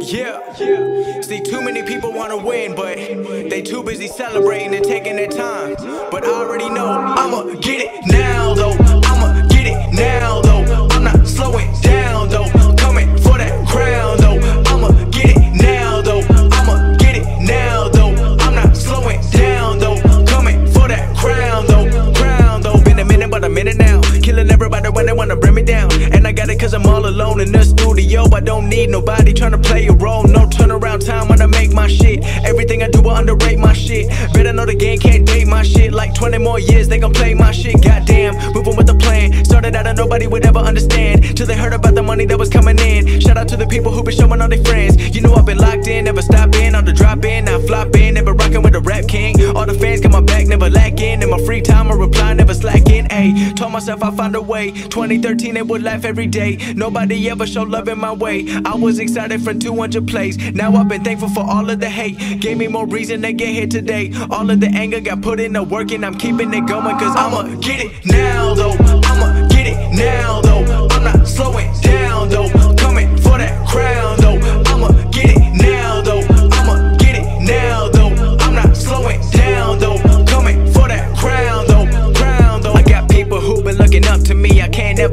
Yeah. See, too many people want to win, but they too busy celebrating and taking their time. But I already know I'ma get it now, though. I don't need nobody trying to play a role. No turnaround time when I make my shit. Everything I do, I underrate my shit. Better know the game can't date my shit. Like 20 more years, they gon' play my shit. Goddamn, moving with a plan. Started out and nobody would ever understand. Till they heard about the money that was coming in. Shout out to the people who been showing all their friends. You know I've been locked in, never stopping. On the drop in, in. My free time, I reply, never slacking. A told myself I'll find a way. 2013, they would laugh every day. Nobody ever showed love in my way. I was excited from 200 plays. Now I've been thankful for all of the hate. Gave me more reason to get here today. All of the anger got put in the work, and I'm keeping it going. Cause I'ma get it now, though. I'ma get it now, though. I'm not slowing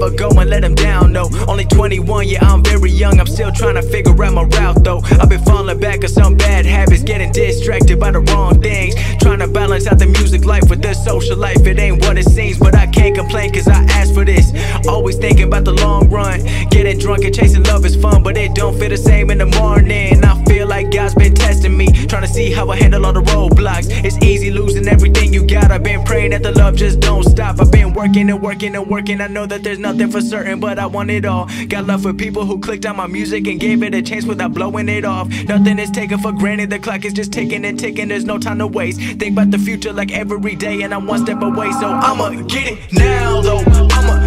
can't go and let them down, no. Only 21, yeah, I'm very young. I'm still trying to figure out my route, though. I've been falling back on some bad habits, getting distracted by the wrong things. Trying to balance out the music life with the social life. It ain't what it seems, but I can't complain cause I asked for this. Always thinking about the long run. Getting drunk and chasing love is fun, but it don't feel the same in the morning. I feel like God's been testing me, trying to see how I handle all the roadblocks. It's easy losing everything got. I've been praying that the love just don't stop. I've been working and working and working. I know that there's nothing for certain, but I want it all. Got love for people who clicked on my music and gave it a chance without blowing it off. Nothing is taken for granted. The clock is just ticking and ticking. There's no time to waste. Think about the future like every day, and I'm one step away. So I'ma get it now, though. I'ma